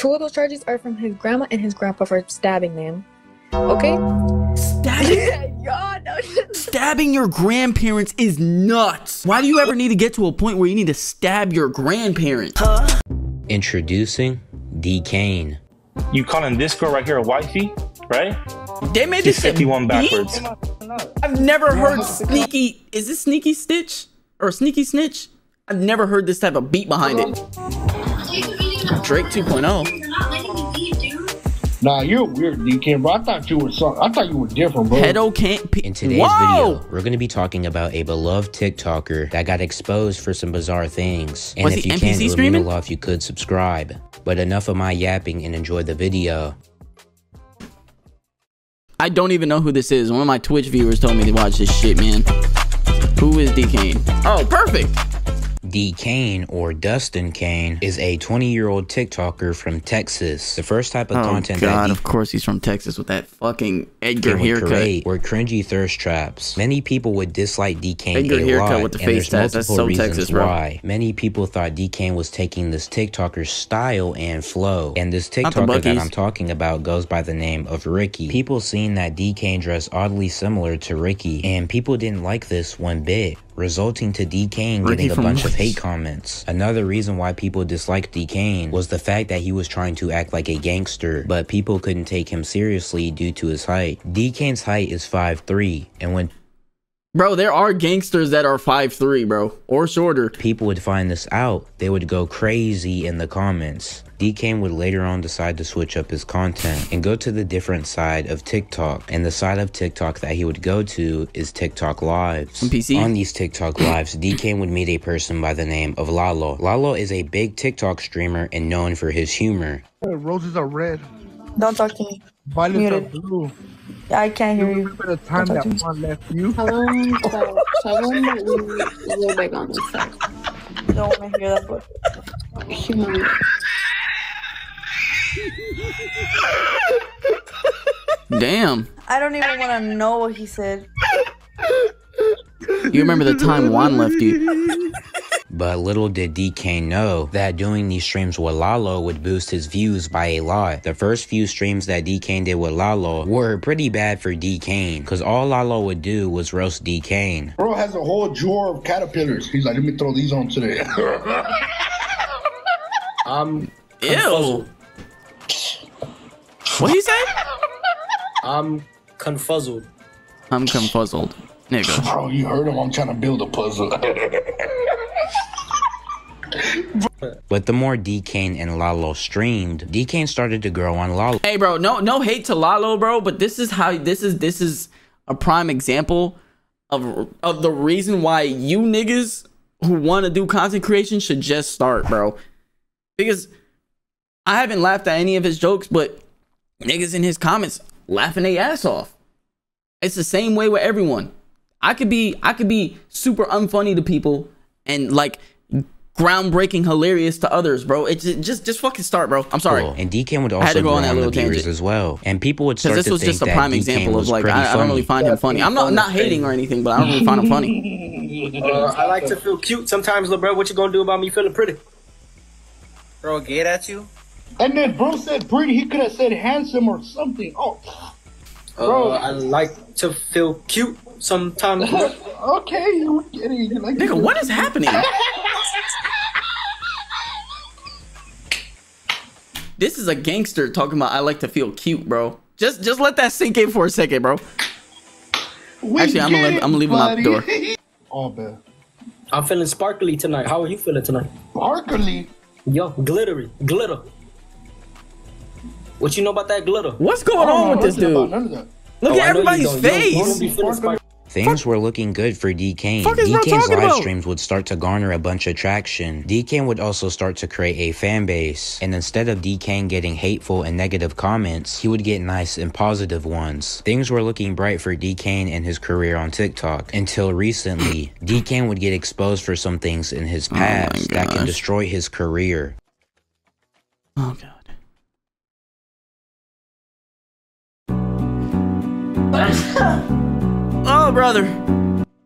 Two of those charges are from his grandma and his grandpa for stabbing them. Okay? Stabbing, God, no. stabbing your grandparents is nuts. Why do you ever need to get to a point where you need to stab your grandparents? Huh? Introducing D Kane. You calling this girl right here a wifey, right? They made She's this shit 51 beat? backwards. I've never heard sneaky. Is this sneaky stitch or sneaky snitch? I've never heard this type of beat behind it. Drake oh. 2.0. Nah, you're weird, DK, bro. I thought you were something. I thought you were different, bro. Pedo can't. P- In today's Whoa! video, we're going to be talking about a beloved TikToker that got exposed for some bizarre things. And Was if he you NPC can, it would mean a streaming? lot if you could subscribe. But enough of my yapping and enjoy the video. I don't even know who this is. One of my Twitch viewers told me to watch this shit, man. Who is D Kane? Oh, perfect. D Kane, or Dustin Kane, is a 20 year old TikToker from Texas. The first type of Oh content God, that of course he's from Texas with that fucking Edgar haircut. were cringy thirst traps. Many people would dislike D Kane Edgar a haircut lot, with the face tats. That's so Texas, bro. why. Many people thought D Kane was taking this TikToker's style and flow, and this TikToker that I'm talking about goes by the name of Ricky. People seen that D Kane dressed oddly similar to Ricky, and people didn't like this one bit. Resulting to D Kane Ricky getting a bunch of hate comments. Another reason why people disliked D Kane was the fact that he was trying to act like a gangster, but people couldn't take him seriously due to his height. D Kane's height is 5'3, and when Bro, there are gangsters that are 5'3, bro, or shorter. people would find this out, they would go crazy in the comments. D would later on decide to switch up his content and go to the different side of TikTok. And the side of TikTok that he would go to is TikTok Lives. On PC? On these TikTok Lives, D would meet a person by the name of Lalo. Lalo is a big TikTok streamer and known for his humor. Roses are red, Don't talk to me. violets Muted. are blue. I can't hear you. Remember the time Don't that touch me. one left you? Salam sa salam will beg on this. side. Don't want to hear that, but Human. Damn. I don't even want to know what he said. You remember the time Juan left you? But little did DK know that doing these streams with Lalo would boost his views by a lot. The first few streams that D Kane did with Lalo were pretty bad for D Kane, cause all Lalo would do was roast D Kane. Bro has a whole drawer of caterpillars. He's like, let me throw these on today. I'm Ew. What he say? I'm confuzzled. I'm confuzzled. Nigga. Bro, you heard him. I'm trying to build a puzzle. But the more D Kane and Lalo streamed, D Kane started to grow on Lalo. Hey, bro, no, no hate to Lalo, bro, but this is how this is. This is a prime example of of the reason why you niggas who want to do content creation should just start, bro. Because I haven't laughed at any of his jokes, but niggas in his comments laughing their ass off. It's the same way with everyone. I could be I could be super unfunny to people and like groundbreaking hilarious to others, bro. It's just just fucking start, bro. I'm sorry. And D Kane would I had to also go on on, that the little tangent. as well. And people would Because start this to was think just a prime D example of like I, I don't really funny. find him funny. I'm not not hating or anything, but I don't really find him funny. Uh, I like to feel cute sometimes, little bro. What you gonna do about me feeling pretty? Bro, get at you? And then bro said pretty. He could have said handsome or something. Oh, Uh, Bro. I like to feel cute sometimes. bro. okay. You get it. You like Nigga, what is happening? This is a gangster talking about I like to feel cute, bro. Just just let that sink in for a second, bro. We Actually, I'm gonna get leave- I'm gonna leave him out the door. buddy. oh, man. I'm feeling sparkly tonight. How are you feeling tonight? Sparkly. Yo, glittery, glitter. What you know about that glitter? What's going oh, on with this dude? None of that. Look Oh, at I know you everybody's don't. You don't- you face. don't be feeling sparkly. Things were looking good for D Kane. Fuck is D bro Kane's talking live about? streams would start to garner a bunch of traction. D Kane would also start to create a fan base. And instead of D Kane getting hateful and negative comments, he would get nice and positive ones. Things were looking bright for D Kane and his career on TikTok. Until recently, D Kane would get exposed for some things in his Oh past that can destroy his career. Oh god. Oh brother.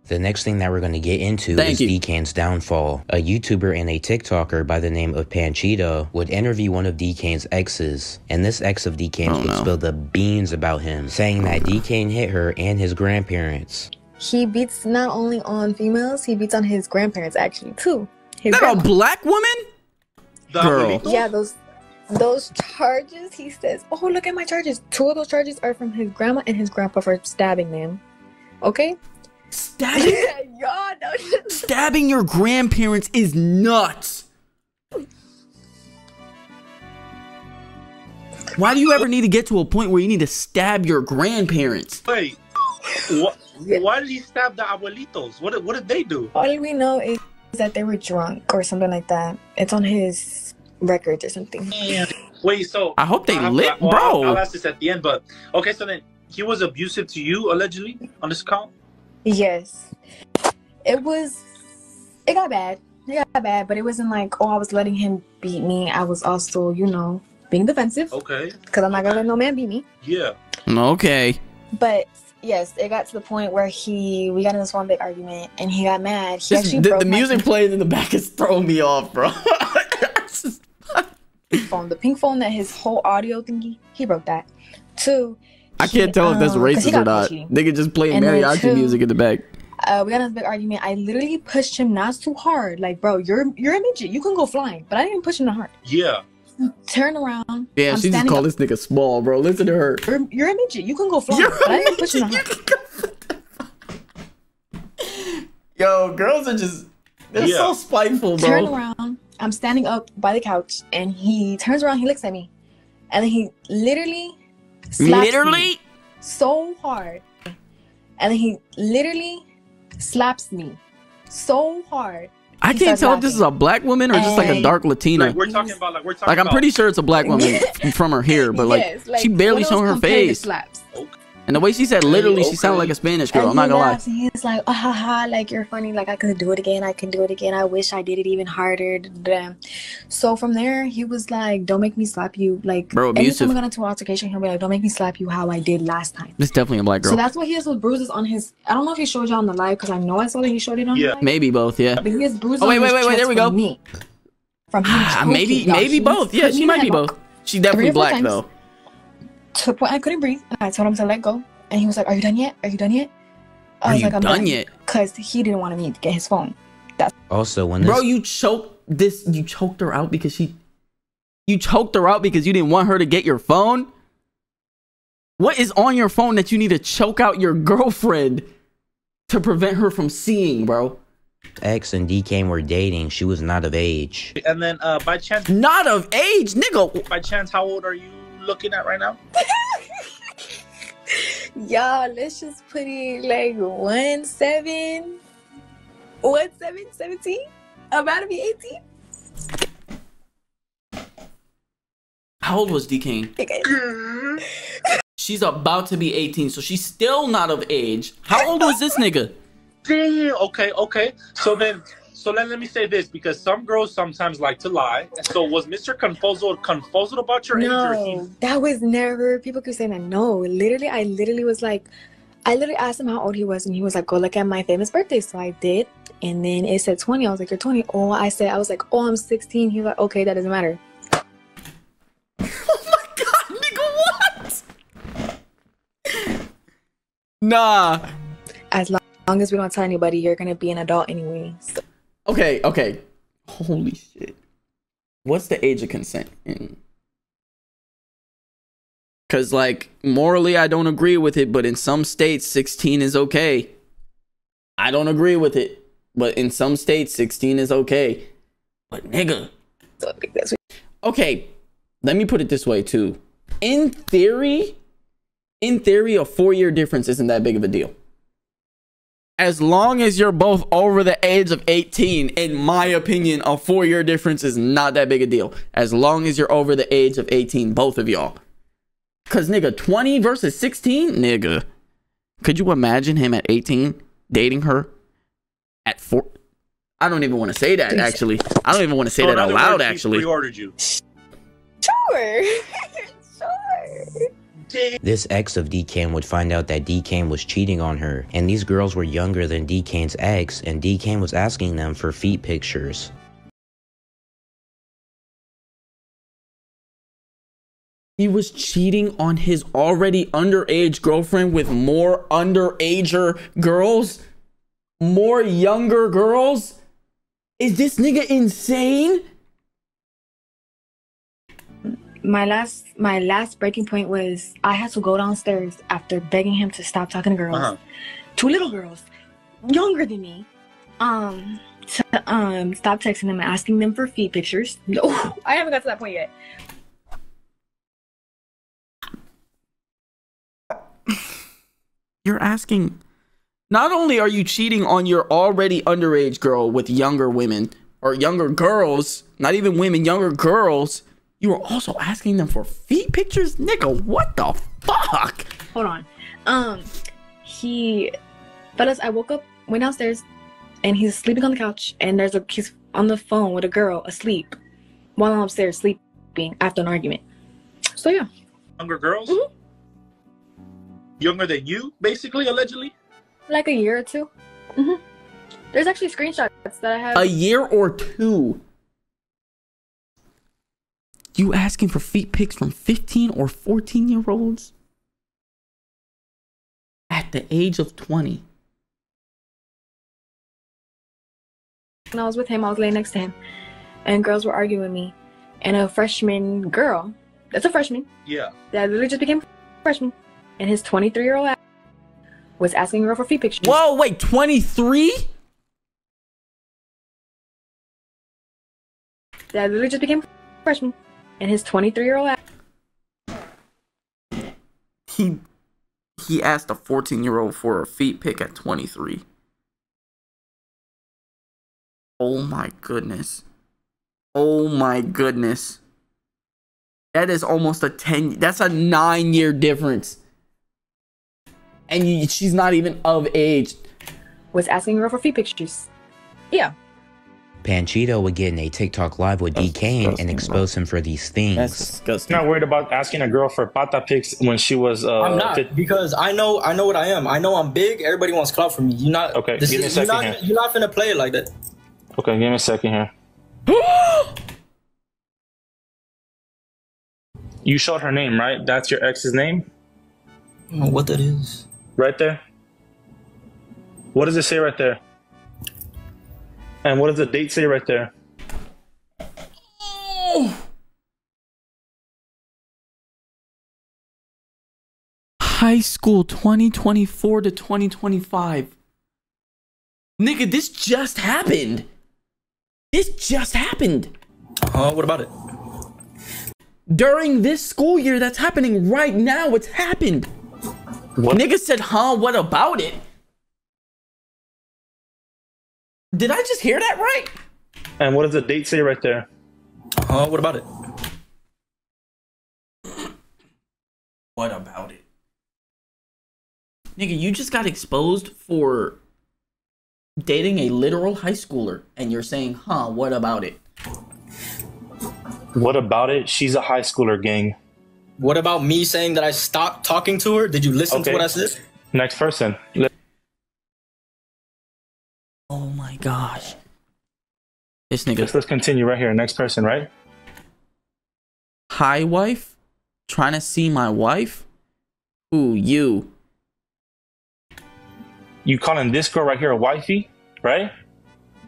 The next thing that we're going to get into Thank is you. D Kane's downfall. A YouTuber and a TikToker by the name of Panchita would interview one of D Kane's exes, and this ex of D Kane's Oh, would no. spill the beans about him, saying that D Kane hit her and his grandparents. He beats not only on females, he beats on his grandparents actually too. His That a black woman? Girl. Yeah, those those charges. He says, "Oh, look at my charges. Two of those charges are from his grandma and his grandpa for stabbing them." Okay. Stabbing, Y'all know. stabbing your grandparents is nuts. Why do you ever need to get to a point where you need to stab your grandparents? Wait. What, why did he stab the abuelitos? What, what did they do? All we know is that they were drunk or something like that. It's on his records or something. Wait, so I hope they I'm- lit, well, bro. I'll, I'll ask this at the end, but okay. So then he was abusive to you allegedly on this account. Yes. It was. It got bad. It got bad, but it wasn't like, oh, I was letting him beat me. I was also, you know, being defensive Okay. because I'm not gonna let no man beat me. Yeah. Okay. But yes, it got to the point where he we got in this one big argument and he got mad. He This- actually the, broke the my music playing in the back is throwing me off, bro. phone, the pink phone that his whole audio thingy. He broke that. Two. I he, can't tell if that's um, 'cause he racist or not. pushy. They just playing And then mariachi two- music in the back. Uh, we got in this big argument. I literally pushed him not too hard. Like, bro, you're you're a midget. You can go flying, but I didn't push him that hard. Yeah. Turn around. Yeah, I'm she just called up. this nigga small, bro. Listen to her. You're, you're a midget. You can go flying, You're but I a didn't push him hard. Yo, girls are just they're Yeah. so spiteful, bro. Turn around. I'm standing up by the couch, and he turns around. He looks at me, and then he literally slaps me Literally? so hard, and then he literally slaps me so hard. I can't starts tell if this is a black woman or just like a dark Latina. Like we're talking about like we're talking Like I'm about, pretty sure it's a black woman from her hair, but like, Yes, like, she barely one of showing her face. Slaps. And the way she said literally, she Okay. sounded like a Spanish girl. And I'm not gonna lie. laughs, and he's like, ah, ha, ha, like you're funny. Like I could do it again. I can do it again. I wish I did it even harder. da, da, da." So from there, he was like, "Don't make me slap you." Like Bro, abusive. anytime abusive. we got into an altercation, he'll be like, "Don't make me slap you how I did last time." This definitely a black girl. So that's what he has with bruises on his. I don't know if he showed you on the live because I know I saw that he showed it on Yeah. the live. Maybe both, yeah. But he has bruises. Oh, wait, wait, wait, wait, there we from go. Me. From him Ah, maybe, maybe both. Yeah, put she might be both. She definitely three or four black times. though. To the point I couldn't breathe, and I told him to let go, and he was like, "Are you done yet? Are you done yet?" I Are was you like, "I'm done yet? Because he didn't want me to get his phone. That's also, when this Bro, you choked this. You choked her out because she. You choked her out because you didn't want her to get your phone. What is on your phone that you need to choke out your girlfriend to prevent her from seeing, bro? X and D Kane were dating, she was not of age. And then uh by chance Not of age, nigga. by chance how old are you looking at right now? Y'all, let's just put it like one seven, one seven, seventeen. I'm about to be eighteen. How old was D Kane? Mm-hmm. She's about to be 18, so she's still not of age. How old was this nigga? Damn. Okay. Okay. So then, so then let me say this because some girls sometimes like to lie. So was Mr. Confuzzled confuzzled about your age? No, that was never. People keep saying that. No, literally, I literally was like, I literally asked him how old he was, and he was like, "Go look at my famous birthday." So I did, and then it said twenty. I was like, "You're 20." Oh, I said, I was like, "Oh, I'm 16." He was like, "Okay, that doesn't matter." Oh my god, nigga, what? Nah. As long, long as we don't tell anybody, you're gonna be an adult anyway. So, Okay, okay. Holy shit. What's the age of consent? in- Cause like morally I don't agree with it, but in some states 16 is okay. I don't agree with it, but in some states 16 is okay. But nigga, okay, let me put it this way too. In theory, in theory, a four year difference isn't that big of a deal. As long as you're both over the age of 18, in my opinion, a four year difference is not that big a deal. As long as you're over the age of 18, both of y'all. Cause nigga, 20 versus 16, nigga. Could you imagine him at 18 dating her at four? I don't even want to say that actually. I don't even want to say So that out loud words, he actually. Pre-ordered you. Sure, sure. This ex of D Kane would find out that D Kane was cheating on her, and these girls were younger than D Kane's ex, and D Kane was asking them for feet pictures. He was cheating on his already underage girlfriend with more underager girls, more younger girls. Is this nigga insane? My last my last breaking point was I had to go downstairs after begging him to stop talking to girls. Uh-huh. Two little girls, younger than me, um, to um stop texting them and asking them for feet pictures. No, I haven't got to that point yet. You're asking. Not only are you cheating on your already underage girl with younger women or younger girls, not even women, younger girls, you were also asking them for feet pictures? Nigga, what the fuck? Hold on. Um, he, fellas, I woke up, went downstairs, and he's sleeping on the couch, and there's a he's on the phone with a girl asleep, while I'm upstairs sleeping after an argument. So yeah, Younger girls? Mhm. Younger than you, basically, allegedly? like a year or 2 Mm-hmm. There's actually screenshots that I have. A year or two. You asking for feet pics from 15 or 14 year olds? At the age of 20. when I was with him, I was laying next to him, and girls were arguing with me, and a freshman girl, that's a freshman, Yeah. that literally just became a freshman, and his 23 year old was asking her for feet pictures. Whoa, wait, 23? That literally just became a freshman, and his 23 year old He he asked a 14 year old for a feet pic at 23. Oh my goodness. Oh my goodness. That is almost a 10 that's a 9 year difference. And you, she's not even of age. was asking her for feet pictures. Yeah, Panchito would get in a TikTok live with That's D Kane disgusting, and bro. expose him for these things. That's disgusting. Not worried about asking a girl for pata pics when she was. Uh, I'm not fit- because I know I know what I am. I know I'm big. Everybody wants clout from me. You're not Okay, This give me a second you're not. here. You're not finna play it like that. Okay, give me a second here. You showed her name, right? That's your ex's name? I don't know what that is. Right there? What does it say right there? And what does the date say right there? Oh! High school 2024 to 2025. Nigga, this just happened. This just happened. Huh? What about it? During this school year that's happening right now, it's happened. What? Nigga said, huh, what about it? Did I just hear that right? And what does the date say right there? Huh? What about it? What about it? Nigga, you just got exposed for dating a literal high schooler, and you're saying, huh, what about it? What about it? She's a high schooler gang. What about me saying that I stopped talking to her? Did you listen Okay. to what I said? Next person. Gosh. This Let's, nigga, let's continue right here. Next person, right? hi wife? Trying to see my wife? Who, you? You calling this girl right here a wifey, right?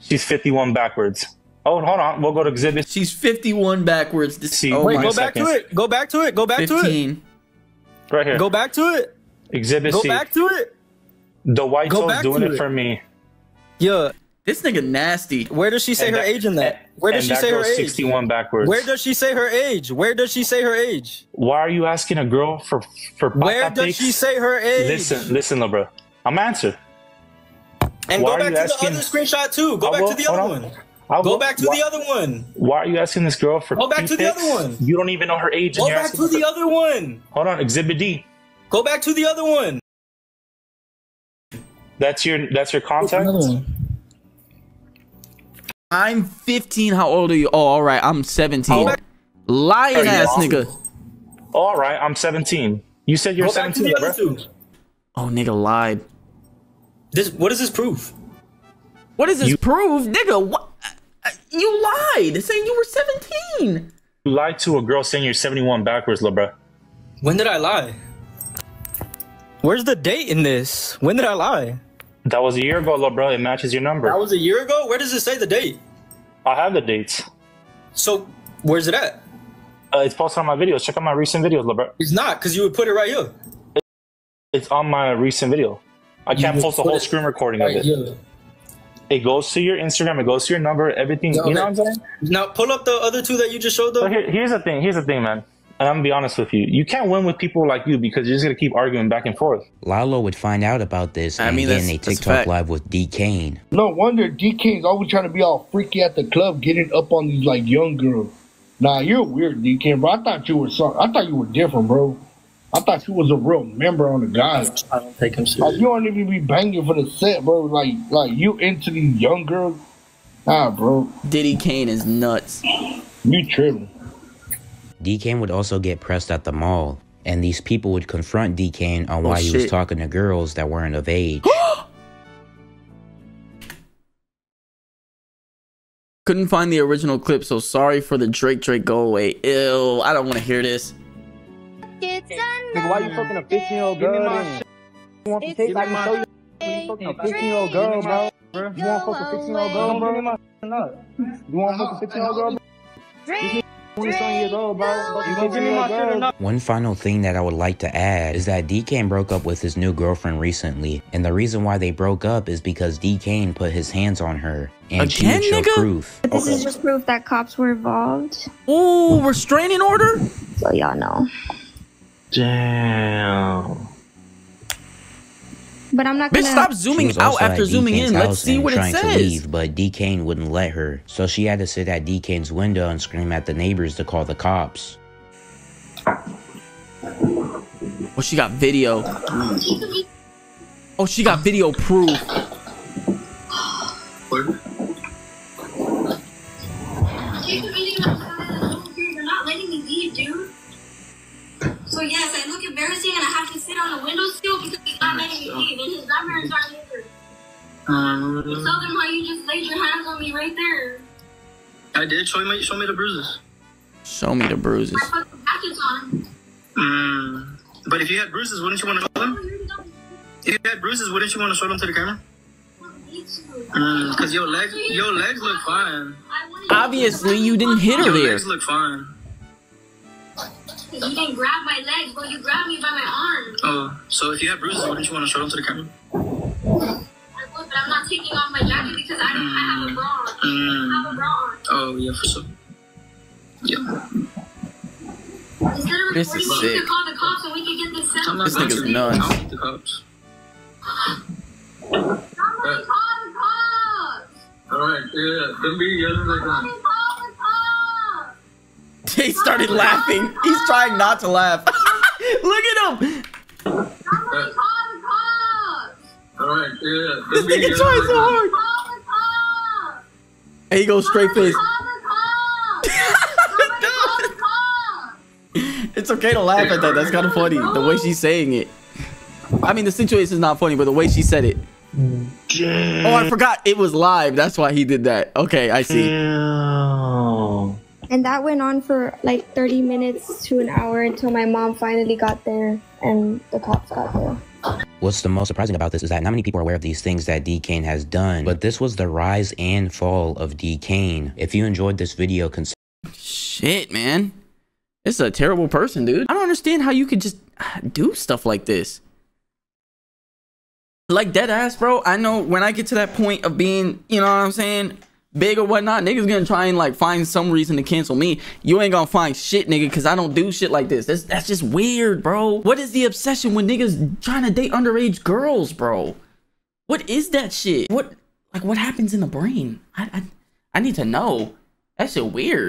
She's 51 backwards. Oh, hold on. We'll go to exhibit. She's 51 backwards. This, See, oh Wait, go my back to it. Go back to it. Go back to it. 15. Right here. Go back to it. Exhibit Go C. Go back to it. the white go toes doing to it, it. for me. Yeah. This nigga nasty. Where does she say And her that- age in that? Where does she that say her girl's age? 61 backwards. Where does she say her age? Where does she say her age? Why are you asking a girl for for Where does pics? she say her age? Listen, listen, little bro. I'm answer. and why go back to asking- the other screenshot too. Go I back will- to the other on. one. I'll Go back to why, the other one. Why are you asking this girl for? Go back to the pics? other one. You don't even know her age. Go and you're back asking to for- the other one. Hold on, Exhibit D. Go back to the other one. That's your that's your contact. Another one. I'm 15. How old are you? Oh, all right. I'm 17. How- Lying ass off? nigga. All right, I'm 17. You said you're Go 17, the bro. Oh, nigga lied. This what does this prove? What does this You- prove, nigga? What? You lied, saying you were 17. You lied to a girl saying you're 71 backwards, little bro. When did I lie? Where's the date in this? When did I lie? That was a year ago, bro. It matches your number. That was a year ago. Where does it say the date? I have the dates. So where's it at? Uh, it's posted on my videos. Check out my recent videos, bro. It's not because you would put it right here. It's on my recent video. I You can't post a whole screen recording of it. here. It goes to your Instagram. It goes to your number. Everything. Yeah, You know what I'm saying? Now pull up the other two that you just showed So here, here's the thing. Here's the thing, man. And I'm gonna be honest with you. You can't win with people like you because you're just gonna keep arguing back and forth. Lalo would find out about this I and mean, get in that's- a that's a TikTok live with D Kane. No wonder DK's always trying to be all freaky at the club, getting up on these like young girls. Nah, you're weird, D Kane, bro. I thought you were some. I thought you were different, bro. I thought you was a real member on the guys. I don't take him Like serious. you don't even be banging for the set, bro. Like like you into these young girls. Nah, bro. Diddy Kane is nuts. You tripping. D Kane would also get pressed at the mall, and these people would confront D Kane on Oh, why he was talking to girls that weren't of age. Couldn't find the original clip, so sorry for the Drake Drake go away. Ew, I don't want to hear this. Nigga, why you fucking a 15 year old girl then? You want the tape? I can show you. You fucking a 15 year old girl, bro. You want to fuck a 15 year old girl, bro? You want to fuck a 15 year old girl, bro? This nigga 27 years old, bro. You gonna give me my shit or not? One final thing that I would like to add is that D Kane broke up with his new girlfriend recently, and the reason why they broke up is because D Kane put his hands on her, and she Again, would show nigga? proof. But this is just proof that cops were involved. Ooh, restraining order? So y'all know. Damn. But I'm not Bitch, gonna. stop zooming out after zooming Kane's in. Let's see what it says. leave, but D Kane wouldn't let her, so she had to sit at D Kane's window and scream at the neighbors to call the cops. Oh, she got video. Oh, she got video proof. I show me show me the bruises. Show me the bruises. My fucking jacket's on. Mm. But if you had bruises, wouldn't you want to show them? If you had bruises, wouldn't you want to show them to the camera? Because your legs, your legs look fine. Obviously, you didn't hit her Your there. legs look fine. You didn't grab my legs, but you grabbed me by my arm. Oh, so if you had bruises, wouldn't you want to show them to the camera? Mm. bra on. Oh yeah, for sure. Yeah. Instead of This is recording, we sick. could call the cops and we could get this I'm settled. not This nigga's nuts. I don't need the cops. Somebody uh, call the cops! Alright, yeah, don't be yelling like Somebody call the cops! He started laughing. He's trying not to laugh. Look at him. Somebody uh, call the cops! Alright, yeah, This nigga trying so hard. Call the! And he goes straight face. Call the cops! Somebody call the cops! It's okay to laugh at that. That's kind of funny. The way she's saying it. I mean, the situation is not funny, but the way she said it. Oh, I forgot it was live. That's why he did that. Okay, I see. Damn. And that went on for like 30 minutes to an hour until my mom finally got there and the cops got there. What's the most surprising about this is that not many people are aware of these things that D Kane has done, but this was the rise and fall of D Kane. If you enjoyed this video, consider Shit, man. This is a terrible person, dude. I don't understand how you could just uh, do stuff like this. Like dead ass, bro. I know when I get to that point of being, you know what I'm saying, big or whatnot, niggas gonna try and like find some reason to cancel me. You ain't gonna find shit, nigga, because I don't do shit like this. That's that's just weird, bro. What is the obsession with niggas trying to date underage girls, bro? What is that shit? What like what happens in the brain? I I, I need to know. That shit weird.